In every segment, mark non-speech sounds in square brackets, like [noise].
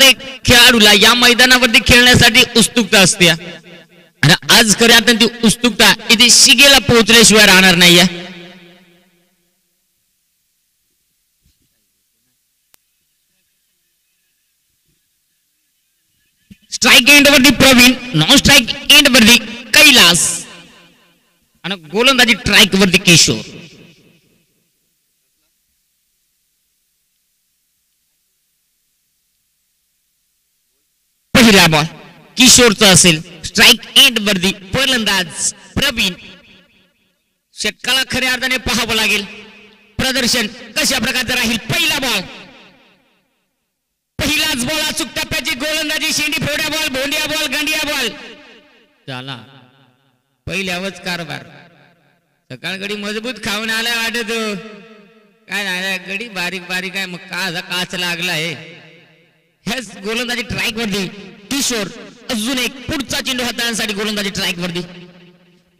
प्रत्येक खेळाडूला या मैदानावरती खेळण्यासाठी उत्सुकता असते. आणि आज खऱ्या आता ती उत्सुकता इथे शिगेला पोहोचल्याशिवाय राहणार नाहीये स्ट्राईक एंड वरती प्रवीण नॉन स्ट्राईक एंड वरती कैलास. आणि गोलंदाजी ट्राईक वरती किशोर. पहिला बॉल किशोरचा असेल. स्ट्राईक एंड वरती फलंदाज प्रवीण. षटकाला खऱ्या अर्थाने पाहावं लागेल. प्रदर्शन कशा प्रकारचं राहील? पहिला बॉल पहिलाच बॉल अचूक टप्प्याची गोलंदाजी शेंडी फोड्या बॉल भोंडिया बॉल गांडिया बॉल झाला. पहिल्यावरच कारभार. सकाळ गडी मजबूत खाऊन आलाय वाटत. काय झालं? गडी बारीक बारीक आहे. मग का काच लागला आहे ह्याच गोलंदाजी ट्रॅक वरती किशोर अजून एक पुढचा चेंडू हाताळण्यासाठी गोलंदाजी ट्रॅक वरती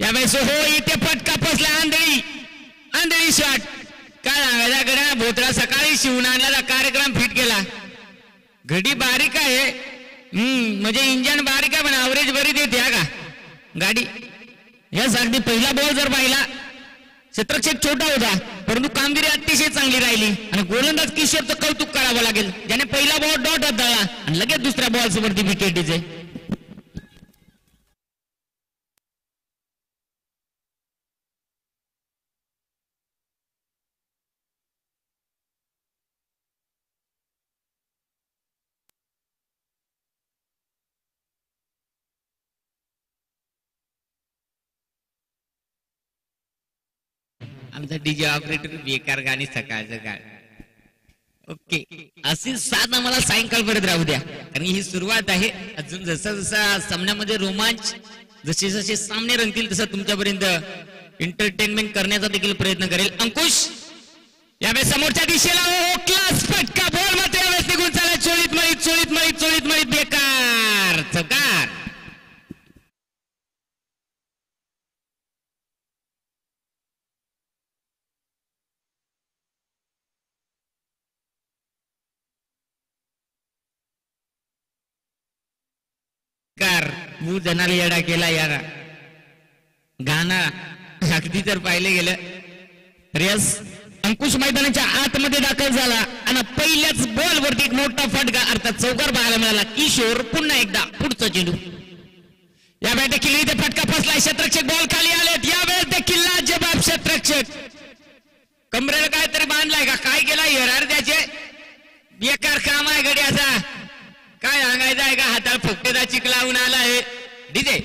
यावेळेस हो इथे फटका फसला आंधळी. आंधळी शॉट काय गड्या? भोतळा सकाळी शिवून आणला कार्यक्रम फिट केला. घडी बारीक आहे. हम्म म्हणजे इंजन बारीक आहे पण अवरेज बरी देते हा का? गाडी. यासाठी पहिला बॉल जर पाहिला क्षेत्रक्षेप छोटा होता परंतु कामगिरी अतिशय चांगली राहिली. आणि गोलंदाज किशोरचं कौतुक करावं लागेल. ज्याने पहिला बॉल डॉट हाताळला आणि लगेच दुसऱ्या बॉल वरती विकेटीचे आमचा डीजे ऑपरेटर बेकार गाणी सकाळचं काळ ओके. अशी साथ आम्हाला सायंकाळपर्यंत राहू द्या. कारण ही सुरुवात आहे अजून जसा जसा सामन्यामध्ये रोमांच जसे जसे सामने रंगतील तसं तुमच्यापर्यंत एंटरटेनमेंट करण्याचा देखील प्रयत्न करेल. अंकुश यावेळी समोरच्या दिशेला ओ क्लास पटका बोल कार जनाला येडा केला यारा गाणं. अगदी जर पाहिले गेलं. रेस अंकुश मैदानाच्या आतमध्ये दाखल झाला. आणि पहिल्याच बॉल वरती एक मोठा फटका. अर्थात चौकार पाहायला मिळाला. किशोर पुन्हा एकदा पुढचा चेंडू. यावेळी देखील इथे फटका फसला क्षेत्रक्षक बॉल खाली आलेत. यावेळेस देखील जबाब क्षेत्रक्षक कमरेला काहीतरी बांधलाय का? काय केला येणार त्याचे बेकार काम आहे गडी असा. काय सांगायचं आहे का? हाताला फुकटेचा चिक लावून आला आहे. डीजे.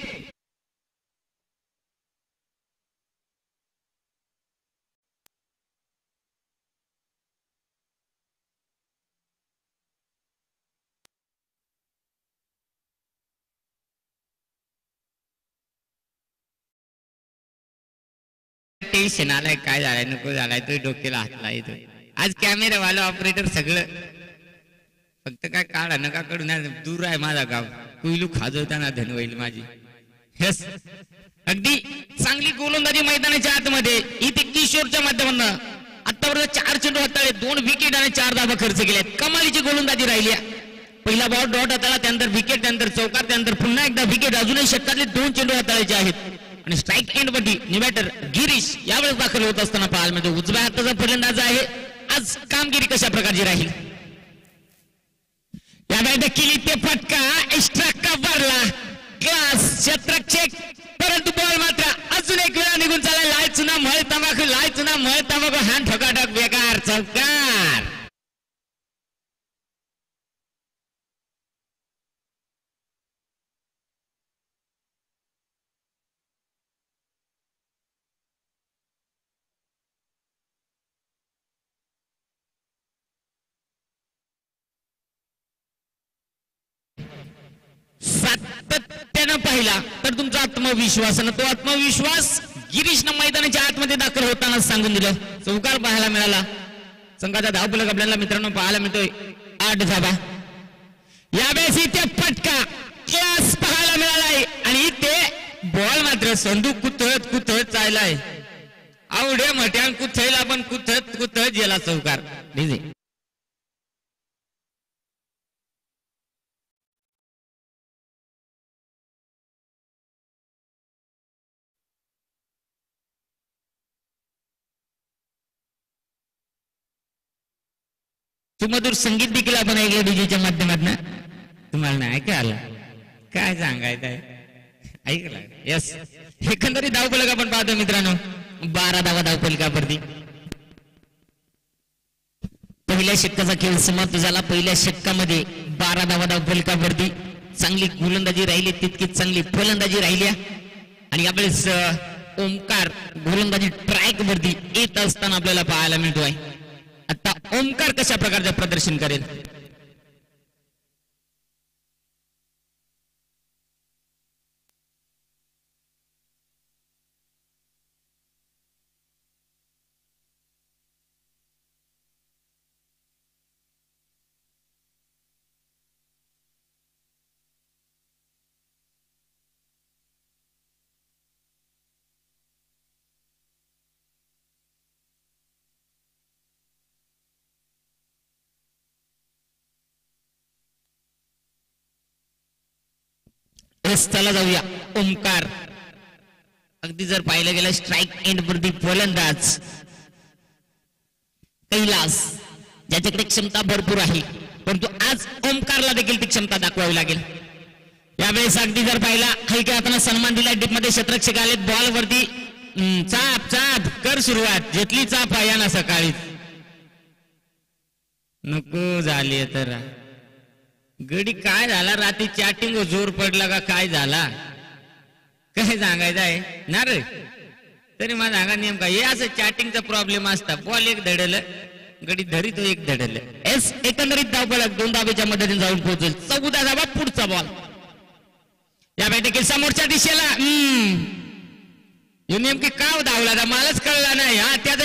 टेन्शन आलाय काय झालाय नको झालाय तो डोक्याला हातला येतो आज कॅमेरा वाला ऑपरेटर सगळं फक्त काय काढा नका कडून दूर आहे माझा गाव. कुईलू खाजवताना धन होईल माझी. अगदी चांगली गोलंदाजी मैदानाच्या आतमध्ये इथे किशोरच्या माध्यमातून. आतापर्यंत चार चेंडू हाताळले दोन विकेट आणि चार धाबा खर्च केल्या कमालीची गोलंदाजी राहिली पहिला बॉल डॉट हाताळा त्यानंतर विकेट त्यानंतर चौकार त्यानंतर पुन्हा एकदा विकेट अजूनही षटकातले दोन चेंडू हाताळायचे आहेत. आणि स्ट्राईक एंडमध्ये निबॅटर गिरीश यावेळेस दाखल होत असताना पाहायला म्हणजे उजव्या हाताचा फलंदाज आहे. आज कामगिरी कशा प्रकारची राहील? यावेळी देखील इथे फटका एक्स्ट्रा कव्हरला क्लास क्षेत्रक्षक परंतु बॉल मात्र अजून एक वेळा निघून चालला. लाय चुना मळ तंबाखू लाय चुना मळ तंबाखू. हा ठोकाठोक बेकार चौका सातत्यानं पाहिला. तर तुमचा आत्मविश्वास आणि तो आत्मविश्वास गिरीशनं मैदानाच्या आतमध्ये दाखल होताना सांगून दिलं. चौकार पाहायला मिळाला. संघाचा धावपलक आपल्याला मित्रांनो पाहायला मिळतोय. आठ धाबा यावेळेस इथे फटका. क्लास पाहायला मिळालाय. आणि इथे बॉल मात्र संधू कुथळत कुथळत चाललाय. आवडे म्हट्यान कुथळला पण कुथळत कुथळत गेला चौकार. सुमधुर संगीत देखील आपण ऐकलं डीजेच्या माध्यमातून. तुम्हाला नाही ऐका आला काय सांगायचं आहे ऐकलं. यस एकंदरीत धावपलक आपण पाहतो मित्रांनो. बारा धावा धावपलकावरती पहिल्या षटकाचा खेळ समाप्त झाला. पहिल्या षटकामध्ये बारा धावा धावपलकावरती चांगली गोलंदाजी राहिली तितकीच चांगली फलंदाजी राहिल्या. आणि यावेळेस ओंकार ओमकार गोलंदाजी ट्रॅक वरती येत असताना आपल्याला पाहायला मिळतोय. आता ओंकार कशा प्रकारचं प्रदर्शन करेल? रस्त्याला जाऊया ओंकार. अगदी जर पाहिलं गेलं स्ट्राईक एंड वरती फलंदाज. कैलास ज्याच्याकडे क्षमता भरपूर आहे. परंतु आज ओंकारला देखील ती क्षमता दाखवावी लागेल. यावेळेस अगदी जर पाहिला हलक्या हाताने सन्मान दिला डीपमध्ये क्षेत्रक्षक आले बॉल वरती चाप चाप कर सुरुवात. घेतली चाप आहे ना सकाळी नको झाली तर. गडी काय झाला? रात्री चॅटिंग जोर पडला का काय झाला? काय सांगायचं आहे? ना रे. तरी मला सांगा नेमका हे असं चॅटिंगचा प्रॉब्लेम असता. बॉल एक धडलं गडी धरी तो एक धडलं. एस एकंदरीत धावपळ दोन धाबेच्या मदतीने जाऊन पोहोचेल. चौदा धाबा पुढचा बॉल या बैठकीत समोरच्या दिशेला. हम्म. हे नेमकी का धावला? मलाच कळला नाही. हा त्यात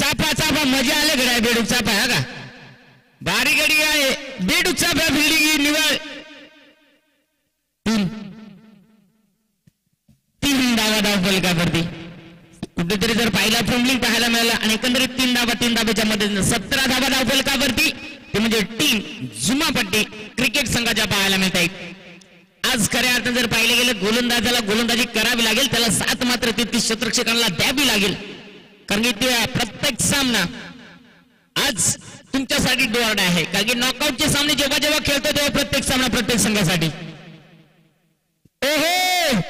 चापा चापा मजा आले गड्या बेडूक चापा हा का? गडी आहे बीड चापा बिल्डिंग निवळ तीन तीन धावा धाव फलकावरती कुठेतरी जर पाहिला फिल्डिंग पाहायला मिळाला आणि एकंदरीत तीन धावा तीन धाब्याच्या मध्ये सतरा धावा धाव फलकावरती ते म्हणजे टीम जुमापट्टी क्रिकेट संघाच्या पाहायला मिळत आहेत आज खऱ्या अर्थानं जर पाहिलं गेलं गोलंदाजाला गोलंदाजी करावी लागेल त्याला सात मात्र तेहतीस शतरक्षकांना द्यावी लागेल कारण की ते प्रत्येक सामना आज तुमच्यासाठी डोअर्ड आहे. कारण की नॉकआउटचे सामने जेव्हा जेव्हा खेळतो तेव्हा प्रत्येक सामना प्रत्येक संघासाठी. ओहो!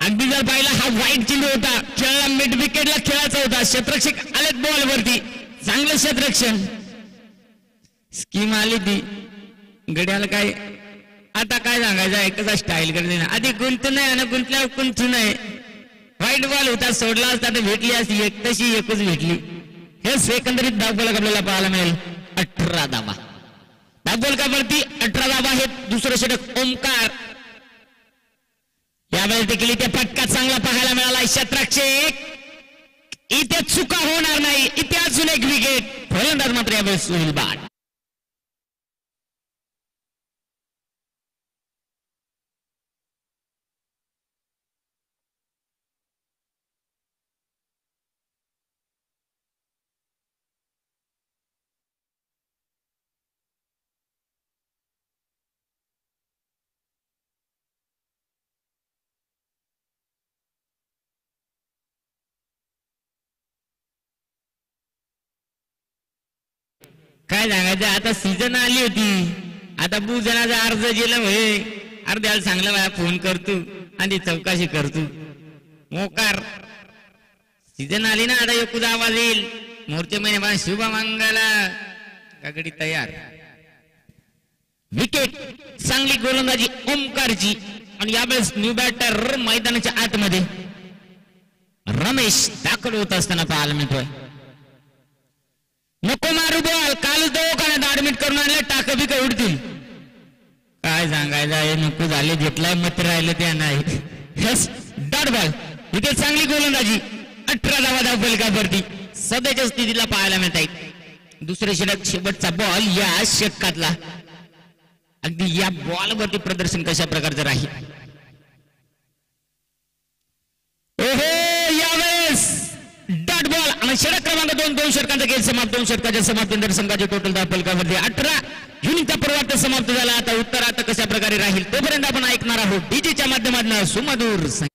अगदी जर पाहिला हा वाईट चेंडू होता खेळला मिड विकेटला खेळायचा होता क्षेत्रक्षक आलेत बॉल वरती. चांगलं क्षेत्रक्षण स्कीम आली ती. गड्याला काय? आता काय सांगायचं? एकच स्टाईल करते ना आधी गुंत नाही आणि गुंतल्यावर गुंतू नाही वाईट बॉल होता सोडला असता तर भेटली असती. एक तशी एकच भेटली. हे सेकंदरीत दाखवलं आपल्याला पाहायला मिळेल? अठरा धावा धावफलकावरती अठरा धावा आहेत दुसरं षटक ओमकार यावेळेस देखील इथे फटका चांगला पाहायला मिळाला शतरक्षक. इथे चुका होणार नाही इथे अजून एक विकेट फलंदाज मात्र यावेळेस सुनील बाट काय सांगायचं? आता सीजन आली होती. आता भूजनाचा अर्ज गेला होय. अर्ध्याला सांगलं मला फोन करतो आणि चौकशी करतो मोकार. सीजन आली ना आता एकूच आवाज येईल. मोर्चे महिने शुभ मंगला. कागडी तयार. विकेट चांगली गोलंदाजी ओमकारची. आणि यावेळेस न्यू बॅटर मैदानाच्या आतमध्ये. रमेश दाखल होत असताना पाहायला मिळतोय. नको मारू बॉल कालच दवाखान्यात ऍडमिट करून आणलं टाक बी उडतील. काय सांगायचं आहे नको झाले घेतलाय मत राहिलं त्या नाही. हेस डॉट बॉल. इथे चांगली गोलंदाजी. अठरा धावा धाव फलकावरती सध्याच्या स्थितीला पाहायला मिळत आहेत दुसरे षटक शेवटचा बॉल या षटकातला. अगदी या बॉल वरती प्रदर्शन कशा प्रकारचं राहील? दोन दोन षटकांचा खेळ समाप्त दोन षटकाच्या समाप्तीनंतर संघाचे टोटल धाव अठरा. युनिटचा पर्वात समाप्त झाला. आता उत्तर आता कशा प्रकारे राहील तोपर्यंत आपण ऐकणार आहोत डीजेच्या माध्यमातून सुमधूर संगीत.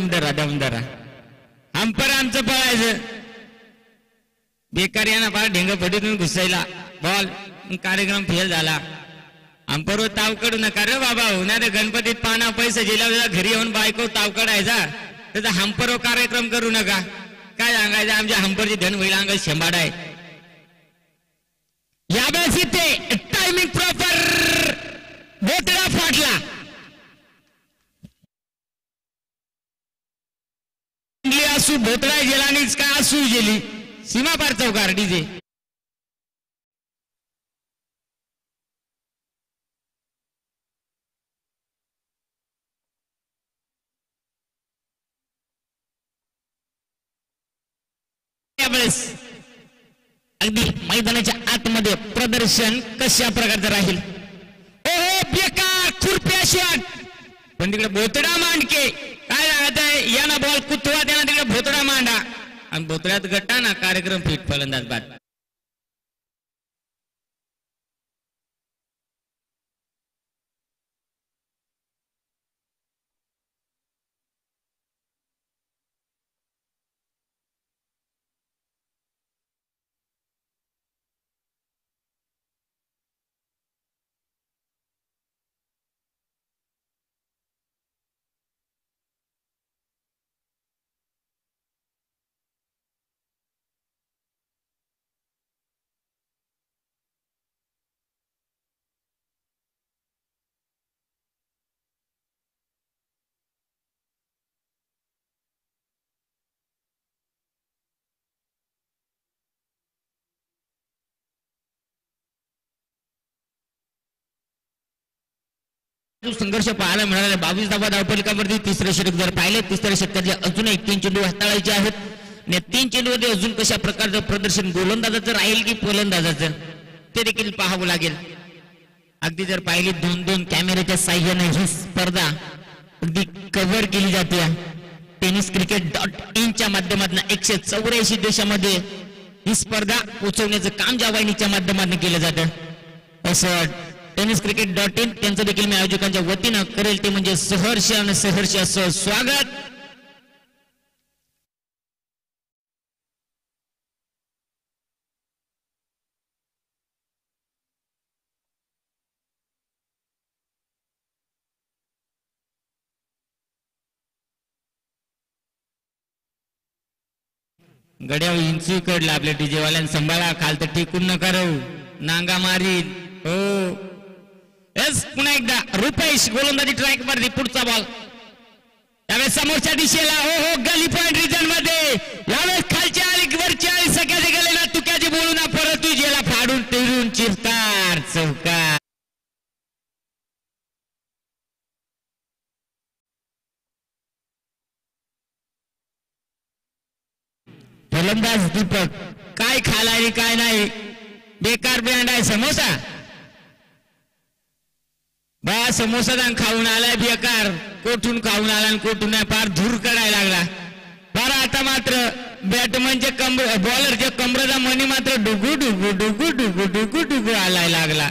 दमदरा दमदरा. हंपर आमचं पळायचं बेकार यांना फार ढेंग पटीतून घुसायला. बॉल कार्यक्रम फेल झाला. अंपरवर ताव कडू नका रे बाबा. होणार गणपतीत पाना पैसे जिला घरी येऊन बायको ताव काढायचा त्याचा हंपरवर कार्यक्रम करू नका. काय सांगायचं आमच्या हंपरची धन होईल अंग शेंबाड आहे यावेळेस ते गेली असू भोतळा गेला आणि का असू गेली? सीमापार चौकार डीजे. अगदी मैदानाच्या आतमध्ये प्रदर्शन कशा प्रकारचं राहील? ओहो बेकार खुरप्या शॉट पण तिकडे बोतडा मांडके. याना बॉल कुतवा त्यानं तिकडे भोतडा मांडा. आणि भोतड्यात गट्टा ना कार्यक्रम फिट फलंदाज बाद. जो संघर्ष पाहायला मिळाला बावीस धावा धावपलिकावरती तिसरे षटक जर पाहिले तिसऱ्या षटकातले अजून एक तीन चेंडू हाताळायचे आहेत. तीन चेंडूमध्ये अजून कशा प्रकारचं प्रदर्शन गोलंदाजाचं राहील की फलंदाजाचं ते देखील पाहावं लागेल. अगदी जर पाहिली दोन दोन कॅमेऱ्याच्या साह्याने ही स्पर्धा अगदी कव्हर केली जाते. टेनिस क्रिकेट डॉट इनच्या माध्यमातून एकशे चौऱ्याऐंशी देशामध्ये ही स्पर्धा पोहोचवण्याचं काम ज्या वाहिनीच्या माध्यमातून केलं जातं. असं टेनिस क्रिकेट डॉट इन त्यांचं देखील मी आयोजकांच्या वतीनं करेल. ते म्हणजे सहर्ष आणि सहर्ष असं स्वागत. गड्या इंचू कडला आपल्या डीजेवाल्यां सांभाळा. खाल तर टिकून नका करू. नांगा मारीत. हो. त्यावेळेस पुन्हा एकदा रुपेश गोलंदाजी ट्रॅक वरती पुढचा बॉल त्यावेळेस समोरच्या दिशेला हो हो गली पॉइंट रिजनमध्ये. यावेळेस खालच्या आली वरच्या आली सगळ्याचे गेले ना तुक्याची बोलू ना परत तू फाडून तिरून चिरतार चौकार. फलंदाज दीपक. काय खाला आणि काय नाही. बेकार ब्रँड आहे समोसा? बा समोसा दान खाऊन आलाय बेकार. कोठून खाऊन आला आणि कोठून नाही? फार धूर काढायला लागला. बरं आता मात्र बॅटमनचे कमर बॉलरच्या कमरेचा मनी मात्र डुगू डुगू डुगू डुगू डुगू डुगू आलाय लागला.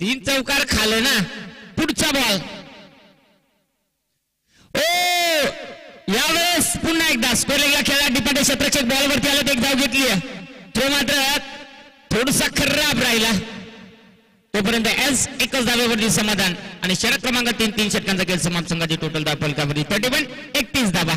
तीन चौकार खाल्लं ना? पुढचा बॉल ओ यावेळेस पुन्हा एकदा स्कोरिंगला खेळा डिपाटे क्षेत्रक्षक बॉलवरती आलं एक धाव घेतली तो मात्र थोडसा खराब राहिला. तोपर्यंत एस एकच धाब्यावरती समाधान. आणि शरद क्रमांक तीन तीन षटकांचा खेळ समाप्त संघाची टोटल धाव फलकावरती थर्टी वन एकतीस धाबा.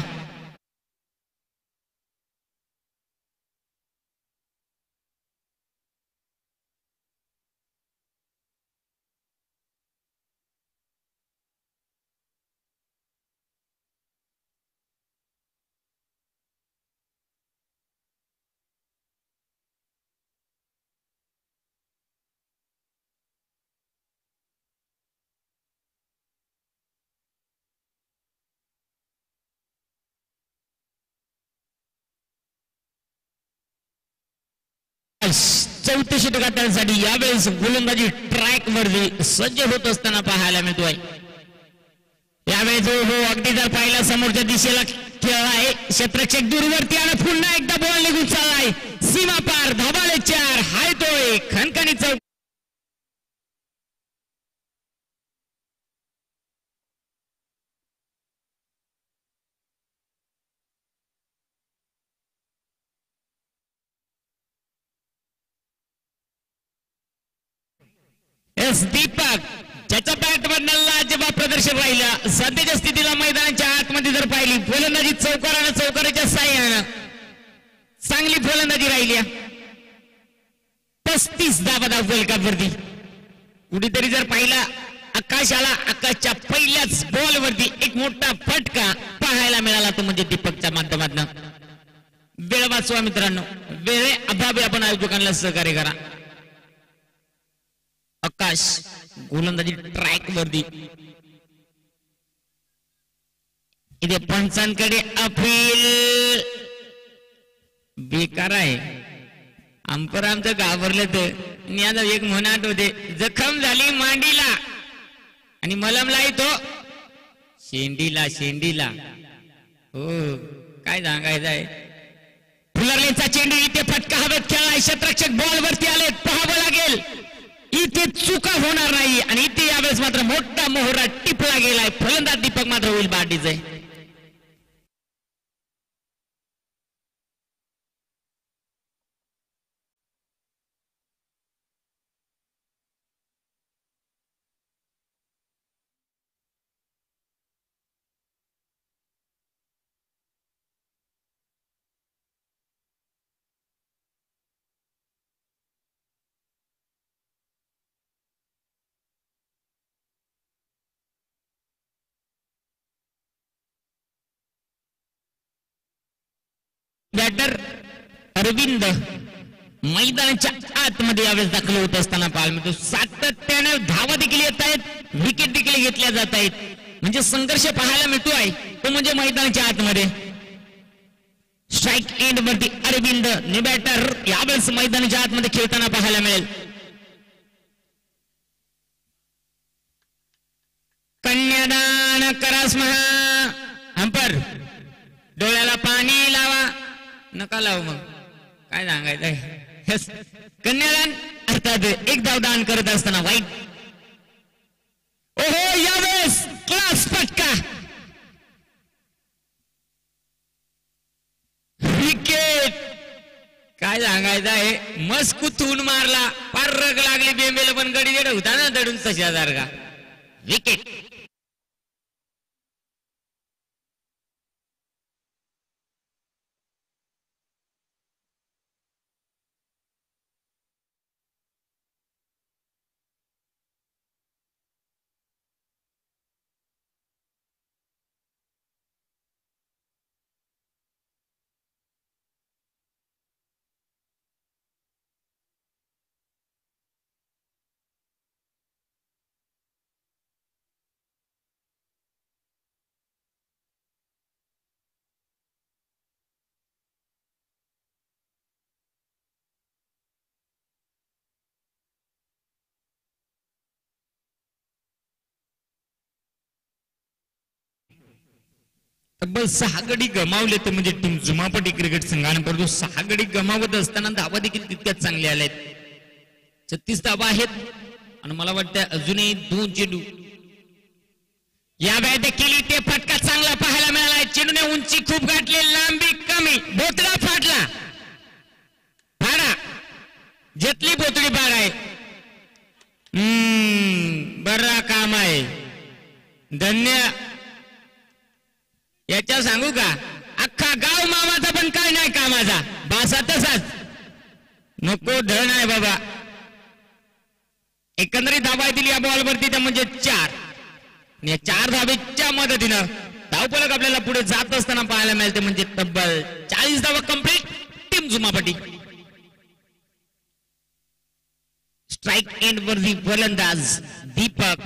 चौथ्या गाठण्यासाठी यावेळेस गोलंदाजी ट्रॅक वरती सज्ज होत असताना पाहायला मिळतोय. यावेळेस हो हो अगदी जर पाहिला समोरच्या दिशेला खेळ आहे. क्षेत्रक्षक दूरवरती आणि पुन्हा एकदा बॉल निघून चाललाय. सीमा पार धाबाले चार हाय तोय चौक. एस दीपक ज्याच्या बॅट मधनं अजिबात प्रदर्शन राहिलं. सध्याच्या स्थितीला मैदानाच्या आतमध्ये जर पाहिली फलंदाजी चौकारानं चौकाराच्या साह्यानं चांगली फलंदाजी राहिली. पस्तीस धावा धाव वर्ल्ड कप वरती. कुठेतरी जर पाहिला आकाशाला आकाशच्या पहिल्याच बॉल वरती एक मोठा फटका पाहायला मिळाला तो म्हणजे दीपकच्या माध्यमातून. वेळ वाचवा मित्रांनो. वेळे अभावी आपण आयोजकांना सहकार्य करा. आकाश. गोलंदाजी ट्रॅक वरती. इथे पंचांकडे अपील. बेकार आहे. अंपर आमचं घाबरलं तर. मी आता एक म्हणाट होते जखम झाली मांडीला. आणि मलमला तो शेंडीला शेंडीला. हो काय सांगायचं आहे? फुलरलेचा चेंडू इथे फटका हवेत. खेळला क्षेत्रक्षक बॉल वरती आले पाहावं लागेल. इथे चुका होणार नाही. आणि इथे यावेळेस मात्र मोठा मोहरा टिपला गेलाय. फलंदाज दीपक मात्र होईल बाटीचे बॅटर अरविंद मैदानाच्या आतमध्ये यावेळेस दाखल होत असताना पाहायला मिळतो. सातत्याने धावा देखील येत आहेत विकेट देखील घेतल्या जात आहेत. म्हणजे संघर्ष पाहायला मिळतो आहे. तो म्हणजे मैदानाच्या आतमध्ये. स्ट्राईक एंड वरती अरविंद निबॅटर यावेळेस मैदानाच्या आतमध्ये खेळताना पाहायला मिळेल. कन्यादान करास महा अंपर डोळ्याला पाणी लावा. नका लावू मग. काय सांगायचंय कन्यादान अर्थात एक धाव दान करत असताना वाईट. ओहो यावेळेस क्लास पटका विकेट. काय सांगायचं आहे? मस्त कुथून मारला. पार रग लागली बेंबेला पण गडी गेड होता ना दडून तशा सारखा. विकेट. तब्बल सहा गडी गमावले तर म्हणजे टीम जुमापटी क्रिकेट संघाने परंतु सहा गडी गमावत असताना धावा देखील तितक्याच चांगल्या आल्या आहेत छत्तीस धावा आहेत. आणि मला वाटतं अजूनही दोन चेंडू. या वेळ देखील इथे फटका चांगला पाहायला मिळाला चेंडूने उंची खूप गाठलेला लांबी कमी बोतडा फाटला फाडा जेतली बोतडी फाड आहे हम्म बरा काम आहे धन्य याच्या सांगू का अख्खा गाव मामाचा पण काय नाही कामाचा बासा तसाच नको धन आहे बाबा एकंदरीत धावा दिली या बॉलवरती त्या म्हणजे चार. या चार धावेच्या मदतीनं धावपलक आपल्याला पुढे जात असताना पाहायला मिळते म्हणजे तब्बल चाळीस धावा complete team Jumapatti. Strike end वरती फलंदाज दीपक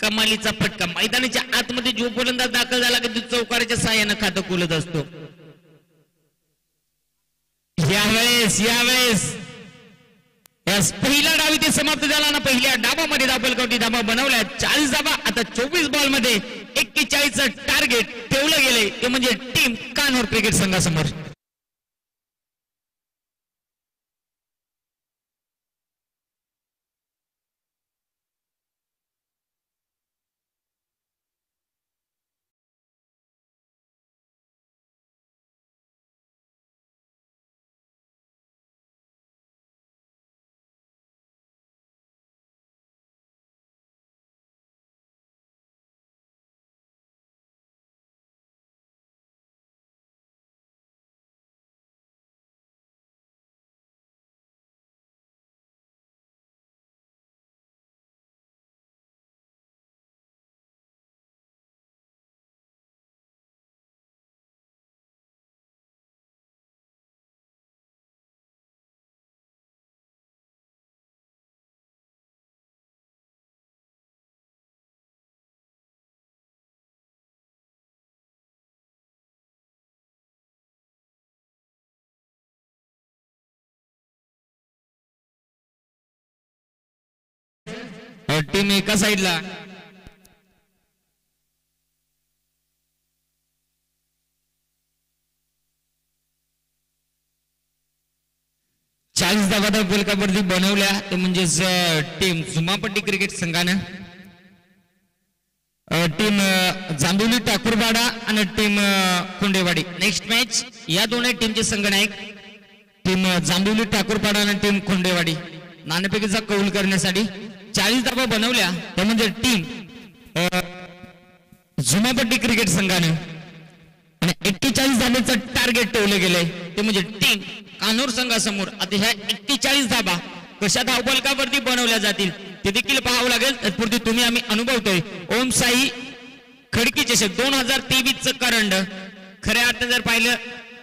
कमालीचा फटका. मैदानाच्या आतमध्ये जो फलंदाज दाखल झाला की तो चौकाराच्या साह्यानं खातं खोलत असतो. यावेळेस यावेळेस यास पहिला डाव इथे समाप्त झाला ना पहिल्या डाबामध्ये दाखल कवटी धाबा बनवल्या चाळीस धाबा आता चोवीस बॉलमध्ये एक्केचाळीस टार्गेट ठेवलं गेले ते म्हणजे टीम कानोर क्रिकेट संघासमोर. टीम एका साईडला. चाळीस धावा त्या बनवल्या. ते म्हणजेच टीम झुमापट्टी क्रिकेट संघानं. टीम जांभिवली ठाकूरवाडा आणि टीम कोंडेवाडी. नेक्स्ट मॅच या दोन्ही टीमचे संघ नायक टीम जांभिवली ठाकूरपाडा आणि टीम खोंडेवाडी नाणेफेकीचा कौल करण्यासाठी. चाळीस धाबा बनवल्या. त्या म्हणजे टीम झुमापट्टी क्रिकेट संघानं. आणि एक्केचाळीस धाब्याचं टार्गेट ठेवलं गेलंय ते म्हणजे टीम कानोर संघासमोर. आता ह्या एक्केचाळीस धाबा कशा धावपलकावरती बनवल्या जातील ते देखील पाहावं लागेल. तत्पुरती तुम्ही आम्ही अनुभवतोय. ओम साई खडकी चषक दोन हजार तेवीस च करंड. खऱ्या अर्थ जर पाहिलं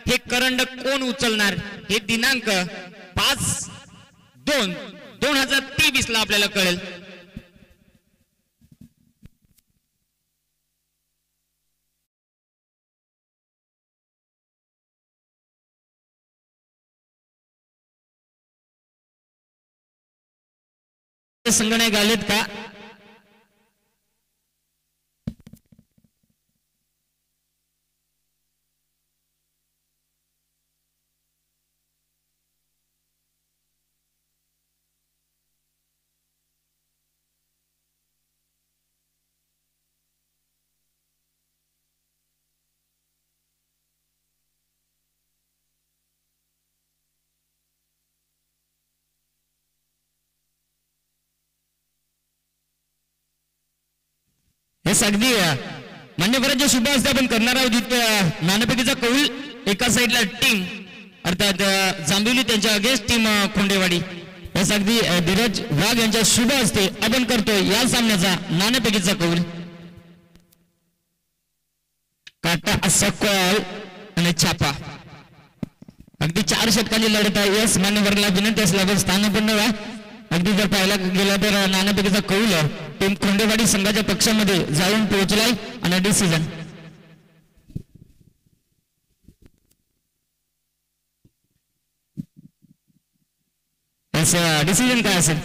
हे करंड कोण उचलणार? हे दिनांक पाच दोन दोन हजार तेवीस ला आपल्याला कळेल. संगणक आलेत का? हे अगदी अ, जे शुभ हस्ते आपण करणार आहोत इथं कौल एका साईडला टीम अर्थात जांभिवली त्यांच्या अगेन्स्ट टीम खोंडेवाडी हे अगदी धीरज वाघ यांच्या शुभ हस्ते आपण करतोय या सामन्याचा नाणेफेकीचा कौल. काटा असा कॉल आणि छापा. अगदी चार षटकांची लढत आहे. यस मान्यवरला विनंती असल्यावर स्थान पण व्हा अगदी जर पाहायला गेला तर नाणेफेकीचा कौल टीम खोंडेवाडी संघाच्या पक्षामध्ये जाऊन पोहोचलाय आणि डिसिजन डिसिजन काय असेल?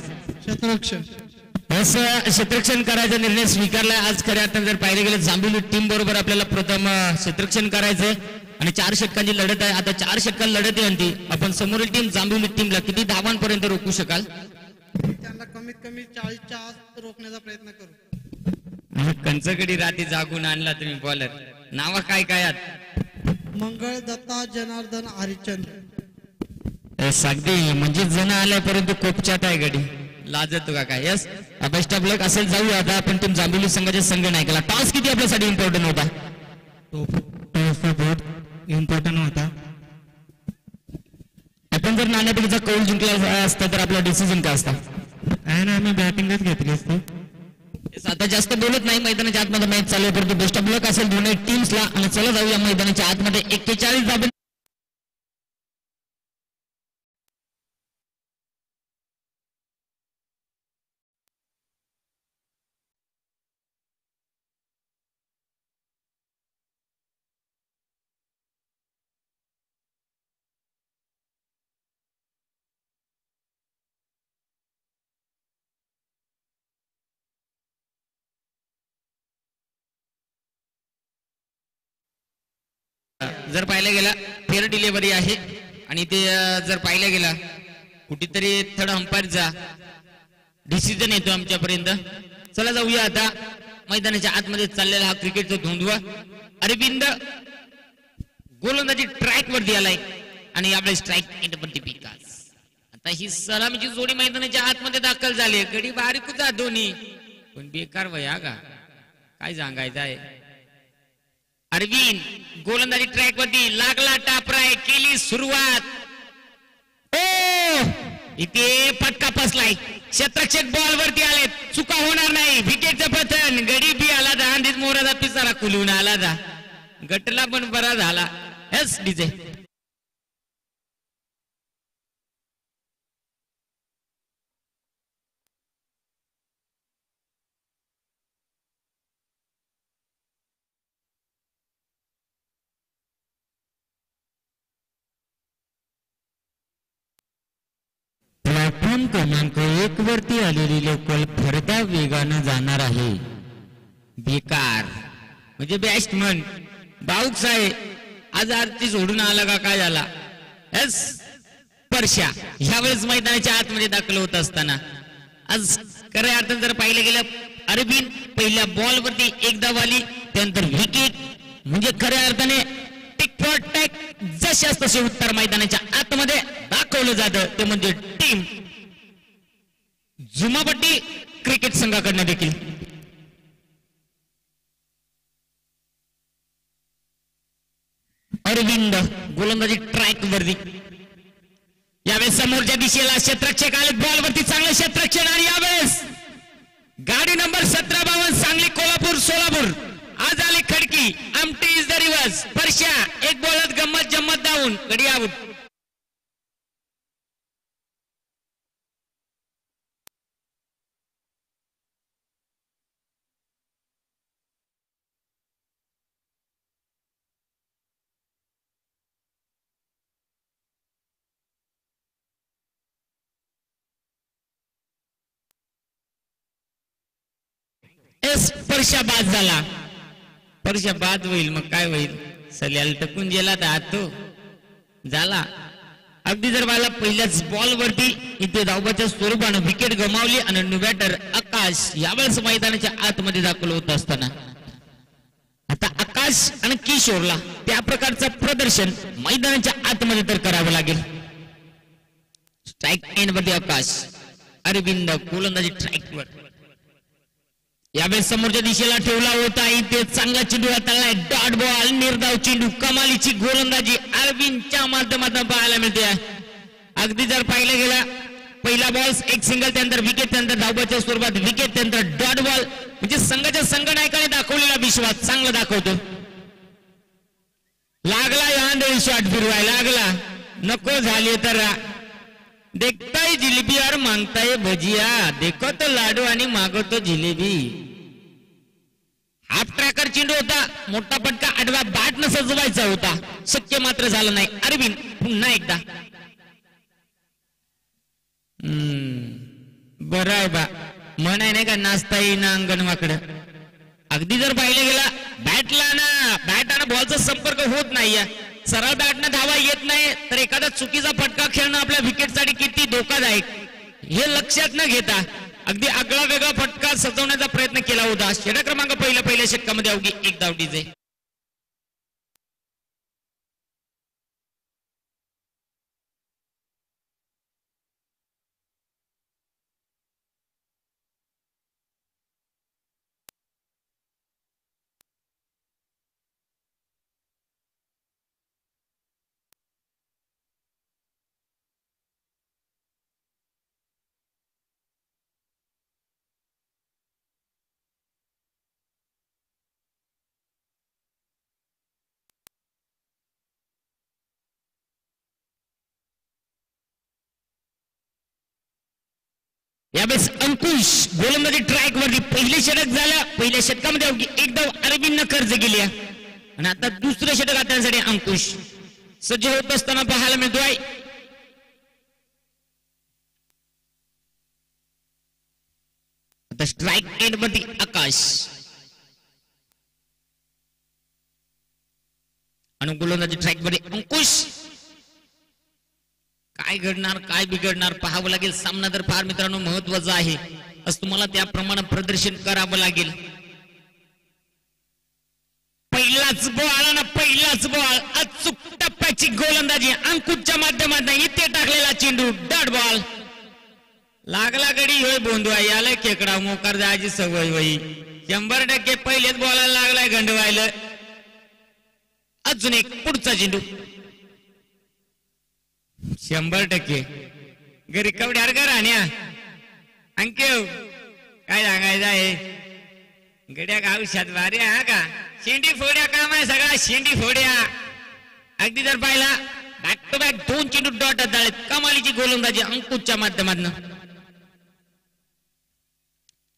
असं क्षेत्ररक्षण करायचा निर्णय स्वीकारलाय. आज खऱ्या अर्थाने जर पाहिलं गेलं जांभुली टीम बरोबर आपल्याला प्रथम अं, क्षेत्ररक्षण करायचंय. आणि चार षटकांची लढत आहे. आता चार षटकां लढत आहे आपण समोरील टीम जांभुली टीमला किती धावांपर्यंत रोखू शकाल? त्यांना कमीत कमी चाळीसच्या आत रोखण्याचा प्रयत्न करू. कंचकडी रात्री जागून आणला तुम्ही बॉलर नावा काय काय आहात? मंगळ दत्ता जनार्दन हरिचंद्र अगदी म्हणजे जण आलाय परंतु कोपच्यात आहे गडी. लाजतो का काय? यस बेस्ट ऑफ लक असेल जाऊया आता आपण टीम जांभुली संघाचे संघ नाही केला टॉस किती आपल्यासाठी इम्पॉर्टंट होता? बहुत इम्पॉर्टंट होता. आपण जर नाण्यापैकीचा कौल जिंकला असता तर आपला डिसिजन काय असता? आणि आम्ही बॅटिंगच घेतली असते. आता जास्त बोलत नाही मैदानाच्या आतमध्ये मॅच चालू आहे परंतु बेस्ट ऑफ लक असेल दोन्ही टीम्सला आणि चला जाऊया मैदानाच्या आतमध्ये. एक्केचाळीस धाबे जर पाहिलं गेला फेअर डिलिव्हरी आहे. आणि ते जर पाहिलं गेला कुठेतरी थर्ड अंपायरचा डिसिजन येतो आमच्यापर्यंत. चला जाऊया आता. मैदानाच्या आतमध्ये चाललेला हा क्रिकेटचा धोंडवा. अरविंद गोलंदाजी ट्रॅक वरती आलाय. आणि आपल्या स्ट्राईक एंडवरती विकास आता ही सलामीची जोडी मैदानाच्या आतमध्ये दाखल झाली. कडी गडी बारीकच दोन्ही. पण बेकार वया का काय सांगायचं आहे? अरविंद गोलंदाजी ट्रॅक वरती लागला टापराय केली सुरुवात. ओ! इथे फटका फसलाय. शतरक्षक बॉल वरती आले चुका होणार नाही. विकेटचं पथन गडी बी आला दा. मोराचा पिसारा कुलून आला दा. गटला पण बरा झाला. हेच डीजे एक वरती आलेली लोकल भरत्या वेगानं जाणार आहे. बेकार. म्हणजे बॅट्समन बाऊक्स साहेब आज आरती सोडून आला का काय झाला? एस परशा ह्यावेळेस मैदानाच्या आतमध्ये दाखल होत असताना. आज खऱ्या अर्थानं जर पाहिलं गेलं अरबीन पहिल्या बॉल वरती एकदा वाली त्यानंतर विकेट म्हणजे खऱ्या अर्थाने टिक टॅक जशाच तसे उत्तर मैदानाच्या आतमध्ये दाखवलं जातं ते म्हणजे टीम जुमापट्टी क्रिकेट संघाकडनं देखील. अरविंद गोलंदाजी ट्रॅक वरती. यावेळेस समोरच्या दिशेला क्षेत्रक्षक आले बॉल वरती चांगलं क्षेत्रक्षण आणि यावेळेस गाडी नंबर सतरा बावन सांगली कोल्हापूर सोलापूर. आज आली खडकी आमटी इज द रिवर्स परशा एक बॉलत गंमत जम्मत धावून. गडी आऊट एस परशा बाद झाला. परशा बाद होईल मग काय होईल? सल्याला टकून गेला तर आत. तो झाला. अगदी जर मला पहिल्याच बॉल वरती इथे धावबाच्या स्वरूपानं विकेट गमावली आणि न्यू बॅटर आकाश यावेळेस मैदानाच्या आतमध्ये दाखल होत असताना. आता आकाश आणि किशोरला त्या प्रकारचं प्रदर्शन मैदानाच्या आतमध्ये तर करावं लागेल. स्ट्राईक एंड वरती आकाश. अरविंद गोलंदाजी स्ट्राईक वर. यावेळेस समोरच्या दिशेला ठेवला होता. इथे चांगला चेंडू हाताळलाय डॉट बॉल निर्धाव चेंडू. कमालीची गोलंदाजी अरविंदच्या माध्यमातून पाहायला मिळते. अगदी जर पाहिलं गेला पहिला बॉल एक सिंगल त्यानंतर विकेट त्यानंतर धावबाच्या स्वरूपात विकेट त्यानंतर डॉट बॉल म्हणजे संघाच्या संघनायकाने दाखवलेला विश्वास चांगला दाखवतो. लागला या शॉट फिरवाय लागला. नको झाली तर. रा. देखताय जिलेबी और मागताय भजिया. देखो तो लाडू आणि मागवतो जिलेबी. हाफ ट्रॅकर चेंडू होता. मोठा पटका आडवा बॅट न सजवायचा होता. शक्य मात्र झालं नाही. अरविंद पुन्हा एकदा. बर आहे बा. म्हण आहे नाही का नाचता येईना अंगणवाकडं. अगदी जर पाहिलं गेला बॅटला ना बॅट आणि बॉलचा संपर्क होत नाहीये सरळ बॅटनं धावा येत नाही तर एखादा चुकीचा फटका खेळणं आपल्या विकेटसाठी किती धोकादायक. हे लक्षात न घेता अगदी आगळा वेगळा फटका सजवण्याचा प्रयत्न केला होता. षटक क्रमांक पहिल्या पहिल्या षटकामध्ये अवघी एक धावटीचे यावेळेस अंकुश गोलंदाजी ट्रॅक वरती पहिले षटक झालं. पहिल्या षटकामध्ये अवघी एक धाव अरविंद कर्ज गेली आणि आता दुसरं षटक हातासाठी अंकुश. सज्ज होत असताना पाहायला मिळतोय आता स्ट्राईक एंड वरती आकाश. आणि गोलंदाजी ट्रॅक वरती अंकुश. काय घडणार काय बिघडणार पाहावं लागेल. सामना तर फार मित्रांनो महत्त्वाचा आहे. असं तुम्हाला त्याप्रमाणे प्रदर्शन करावं लागेल. पहिलाच बॉल आला ना पहिलाच बॉल अचूक टप्प्याची गोलंदाजी. अंकुशच्या माध्यमातून इथे टाकलेला चेंडू डट बॉल लागला गडी होय बोंदू आई याला केकडा मोकार जायची सवय होई शंभर टक्के पहिलेच बोलायला लागलाय गंडवायला. अजून एक पुढचा चेंडू. शंभर टक्के. घरी कवड्यार घर राहण्या अंकेव काय सांगायचं आहे? गड्या आयुष्यात भारी हा का? शेंडी फोड्या काम आहे सगळा शेंडी फोड्या. अगदी जर पाहिला बॅक टू बॅक दोन चेंडू डॉट झालेत. कमालीची गोलंदाजी अंकुशच्या माध्यमातून.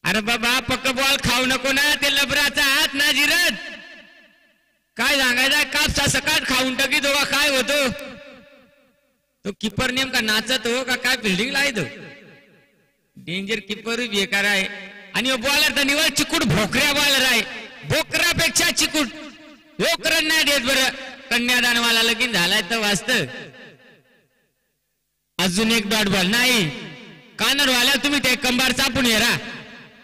अरे बाबा पक्क बॉल खाऊ नको ना ते लबराचा हात ना जिरत. काय सांगायचं कापसा सकाळ खाऊन टाकी तो काय होतो? तो किपर नेमका नाचत हो का? काय फिल्डिंगला आहे तो? डेंजर किपर बेकार आहे. आणि बॉलर तर निवड चिकूट भोकऱ्या बॉलर आहे. भोकरापेक्षा चिकूट. भोकर नाही देत बरं. कन्यादानवाला लगीन झालाय तर वाचत. अजून एक डॉट बॉल नाही. कानरवाला तुम्ही ते कंबार चापून येरा.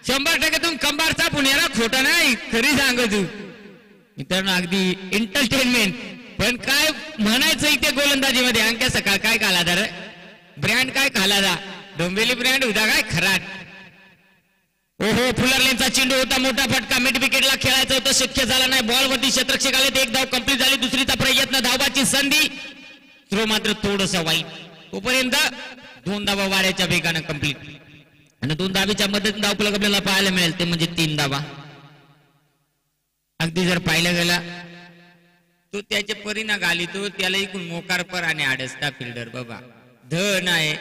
शंभर टक्के तुम्ही कंबार चापून येरा. खोटं नाही. खरी सांग तू मित्रांनो अगदी एंटरटेनमेंट पण काय म्हणायचं इथे गोलंदाजीमध्ये? अंक्या सकाळ काय खाला तर ब्रँड काय खाला दा डोंबिवली ब्रँड उद्या काय? खराट. ओहो फुलरलेनचा चेंडू होता मोठा फटका. मिड विकेटला खेळायचं होतं शक्य झालं नाही. बॉल वरती क्षेत्रक्षक आले एक धाव कंप्लीट झाली दुसरीचा प्रयत्न धावाची संधी. थ्रो मात्र थोडस वाईट. तोपर्यंत दोन धावा वाड्याच्या वेगानं कंप्लीट आणि दोन धावीच्या मदतीने धावपलक आपल्याला पाहायला मिळेल. ते म्हणजे तीन धावा. अगदी जर पाहिलं गेला तो त्याचे परिणाम घाली तो त्याला इकून मोकार पर आणि आडसता फिल्डर बाबा. धन आहे.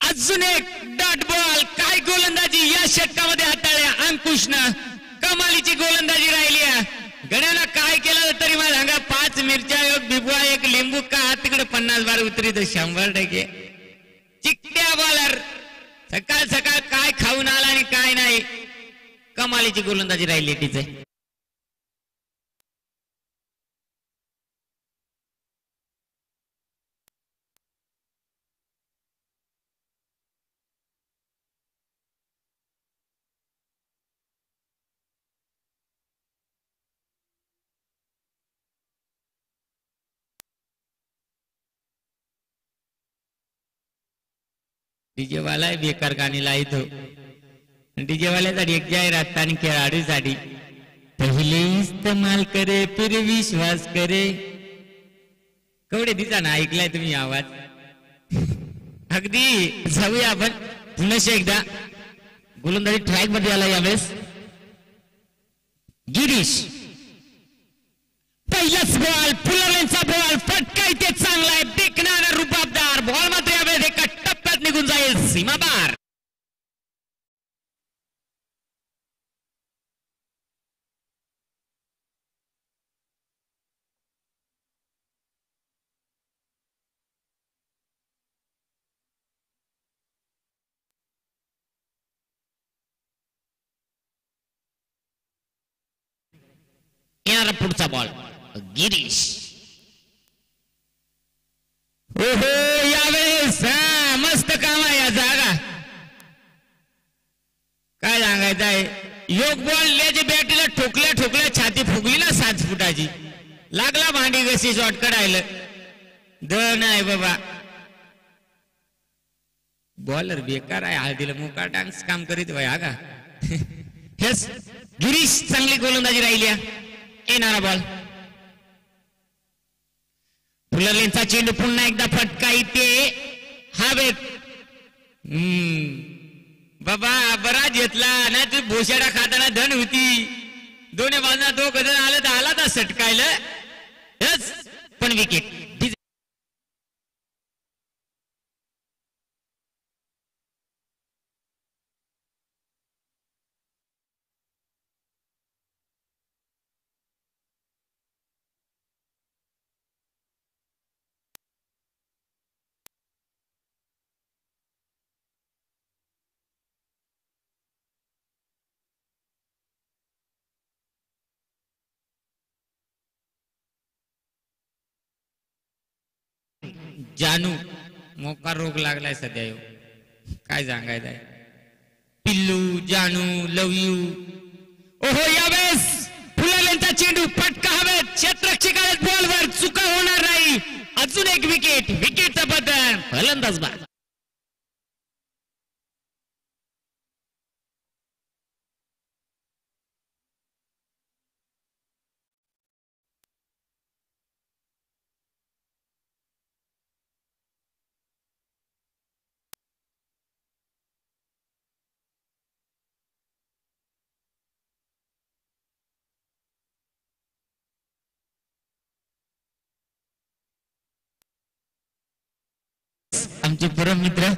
अजून एक डॉट बॉल काय गोलंदाजी? या षटकामध्ये हाताळल्या अंकुशनं. कमालीची गोलंदाजी राहिली आहे. गण्याला काय केलं तरी मला सांगा? पाच मिरच्या एक बिबुआ एक लिंबू. का तिकडे पन्नास बार उतरी तर शंभर टक्के. चिकट्या बॉलर सकाळ सकाळ काय खाऊन आला आणि काय नाही? कमालीची गोलंदाजी राहिली तिचे डीजेवाला बेकार गाणी लाईतो डीजेवाल्यासाठी एक जाहिरात आणि खेळाडूसाठी. पहिले इस्तेमाल करे फिर विश्वास करे. कवडे दिसा ना ऐकलाय तुम्ही आवाज? अगदी जाऊया आपण पुन्हा एकदा. गोलंदाजी ट्रॅकमध्ये आला यावेळेस. गिरीश. पहिलाच बॉल फुलरांचा बॉल फटकाय ते चांगला आहे. टिकणारा रुबाबदार बॉल मात्र टप्प्यात निघून जाईल सीमाबार येणारा पुढचा बॉल गिरीश ओहो यावेळेस काय सांगायचं आहे योग बॉल लेज बॅटीला ठोकल्या ठोकल्या छाती फुगली ना सात फुटाची. लागला भांडी कशी शॉट काढायला दण आहे बाबा. बॉलर बेकार आहे हळदीला मुका डान्स काम करीत भाई हा का? [laughs] हेच गिरीश चांगली गोलंदाजी राहिली येणारा बॉल फुलरलेनचा चेंडू पुन्हा एकदा फटका इथे. हवेत हम्म. बाबा बराच घेतला नाही तू भोशाडा खाताना धन होती. दोन्ही बाजूला तो कधी आलं तर आला तर सटकायला. पण विकेट. जानू मोका रोग लागलाय सध्या येऊ काय सांगायचंय पिल्लू जानू लव यू ओहो यावेळेस फुलालेंचा चेंडू पटका हवेत. क्षेत्रक्षकाला बॉलवर चुका होणार नाही. अजून एक विकेट विकेटचं बदल. फलंदाज बाद. आमचे परम मित्र.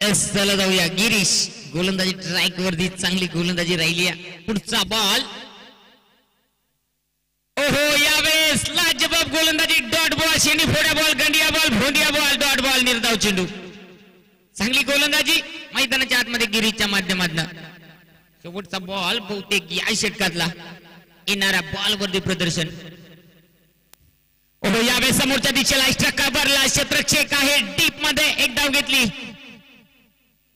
चला जाऊया. गिरीश गोलंदाजी ट्रॅक वरती चांगली गोलंदाजी राहिली पुढचा बॉल ओहो यावेळेस लाजबाब गोलंदाजी. डॉट बॉल शेनी फोड्या बॉल गंडिया बॉल भोंडिया बॉल डॉट बॉल निर्धाव चेंडू. चांगली गोलंदाजी. मैदानाच्या आतमध्ये गिरीशच्या माध्यमातून. शेवटचा बॉल बहुतेक या षटकातला येणाऱ्या बॉल वरती प्रदर्शन. ओहो यावेळेस समोरच्या दिशेला इष्टका भरला क्षेत्रक्षेक आहे. डीपमध्ये एक धाव घेतली.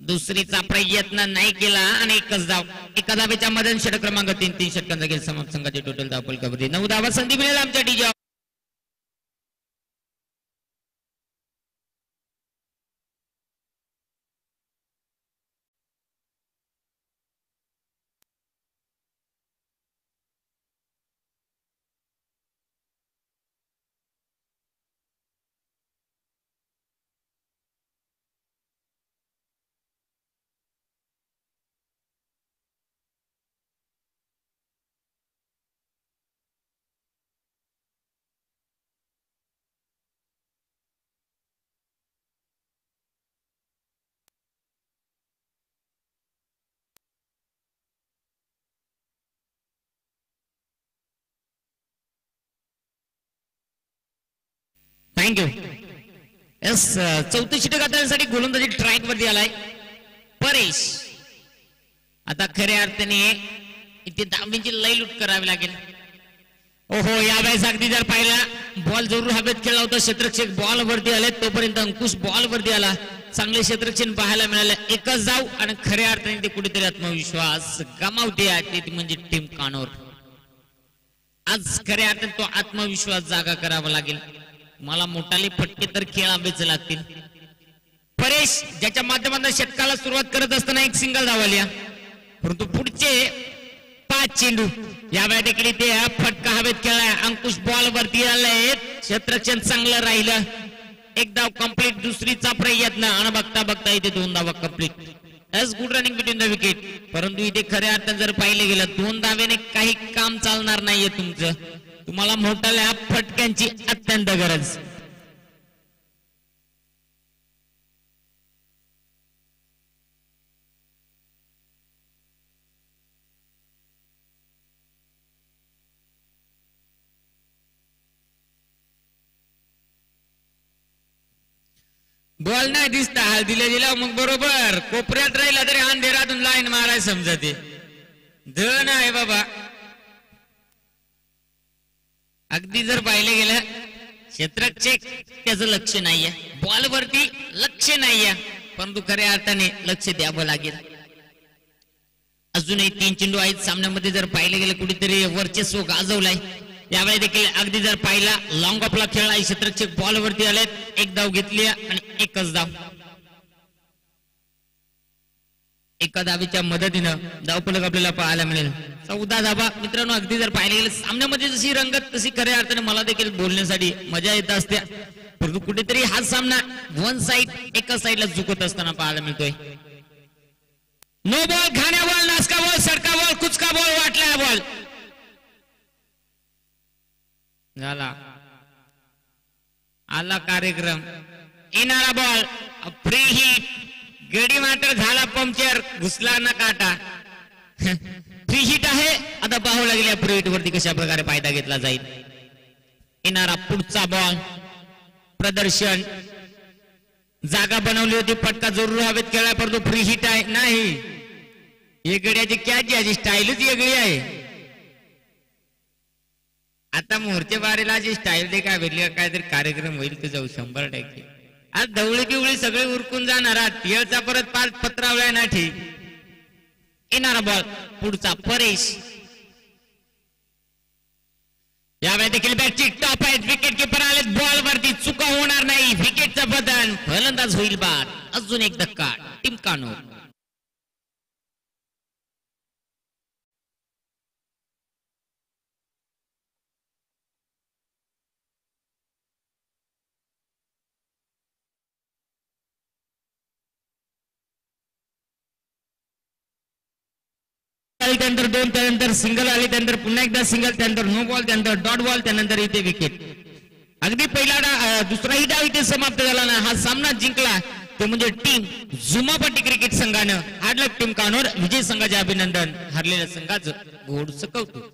दुसरीचा प्रयत्न नाही केला आणि एकच धाव एका धावेच्या मध्ये षटक क्रमांक तीन तीन षटकांचा गेल. समाप्त संघाची टोटल धावपल पलकावरती नऊ धावा संधी मिळेल आमच्या डीजे थँक्यू यस चौथी षटक हाताळण्यासाठी गोलंदाजी ट्रॅक वरती आलाय. परेश. आता खऱ्या अर्थाने इथे दाबींची लय लूट करावी लागेल. ओहो यावेळेस अगदी जर पाहिला बॉल जरूर हवेत खेळला होता. क्षेत्रक्षक बॉल वरती आले तोपर्यंत अंकुश बॉल वरती आला. चांगले क्षेत्रक्षण पाहायला मिळाले. एकच जाऊ आणि खऱ्या अर्थाने ते कुठेतरी आत्मविश्वास गमावते आहे ती म्हणजे टीम कानोर. आज खऱ्या अर्थाने तो आत्मविश्वास जागा करावा लागेल. मला मोठाले फटके तर खेळ आंबेच लागतील. परेश ज्याच्या माध्यमातून षटकाला सुरुवात करत असताना एक सिंगल धावल्या परंतु पुढचे पाच चेंडू या बॅटेकडे ते फटका हवेत खेळला अंकुश बॉल वरती आलाय. क्षेत्रक्षण चांगलं राहिलं. एक धाव कंप्लीट दुसरीचा प्रयत्न आणि बघता बघता इथे दोन धावा complete as good running between the wicket परंतु इथे खऱ्या अर्थात जर पाहिले गेलं दोन धावेने काही काम चालणार नाहीये तुमचं. तुम्हाला मोठ्या फटक्यांची अत्यंत गरज. बॉल नाही दिसता दिल्या दिला मग बरोबर. कोपऱ्यात राहिला तरी अंधेरातून लाईन माराय समजते. ध नाही बाबा. अगदी जर पाहिलं गेलं क्षेत्रक्षेक त्याचं लक्ष नाहीये. बॉल वरती लक्ष नाहीये. परंतु खऱ्या अर्थाने लक्ष द्यावं लागेल. अजूनही तीन चेंडू आहेत. सामन्यामध्ये जर पाहिलं गेलं कुठेतरी वर्चस्व गाजवलाय. यावेळी देखील अगदी जर पाहिला लॉंग ऑफला खेळला क्षेत्रक्षेक बॉल वरती आलेत. एक धाव घेतली आणि एकच धाव. एका धावीच्या मदतीनं धावपलक आपल्याला पाहायला मिळेल. चौदा धाबा मित्रांनो अगदी जर पाहिले गेलं सामन्यामध्ये जशी रंगत तशी खऱ्या अर्थाने मला देखील बोलण्यासाठी मजा येत असते. परंतु कुठेतरी हा सामना वन साइड एका साईडला झुकत असताना पाहायला मिळतोय. नो बॉल खाण्या बॉल नासका बॉल सडका बॉल कुचका बॉल वाटला बॉल झाला. आला कार्यक्रम. येणारा बॉल फ्री हिट गडी मात्र झाला पंक्चर. घुसला ना काटा. [laughs] फ्री हिट आहे. आता पाहू लागेल या वरती कशा प्रकारे फायदा घेतला जाईल. येणारा पुढचा बॉल प्रदर्शन. जागा बनवली होती. पटका जरूर हवेत खेळला परंतु फ्री हिट आहे. नाही. हे गड्याची कॅच याची स्टाईलच वेगळी आहे. आता मोर्चे बारीला जी स्टाईल दे काय भेटली काहीतरी कार्यक्रम होईल तर जाऊ शंभर टक्के. आज ढवळी बिवळी सगळे उरकून जाणार टिळचा परत पाच पत्रावलाय ना ठीक येणारा बॉल पुढचा परेश. यावेळी देखील बॅटची टॉप आहेत. विकेट किपर आले बॉल वरती चुका होणार नाही. विकेटचं बदल. फलंदाज होईल बाद. अजून एक धक्का. टिमकानो कानूर आली त्यानंतर दोन त्यानंतर सिंगल आली त्यानंतर पुन्हा एकदा सिंगल त्यानंतर नो बॉल त्यानंतर डॉट बॉल त्यानंतर इथे विकेट अगदी पहिला डा- दुसराही डाव इथे समाप्त झाला ना हा सामना जिंकला. ते म्हणजे टीम जुमापट्टी क्रिकेट संघानं आडलक टीम कानोर विजय संघाचे अभिनंदन. हरलेल्या संघाचं गोडचं कौतुक.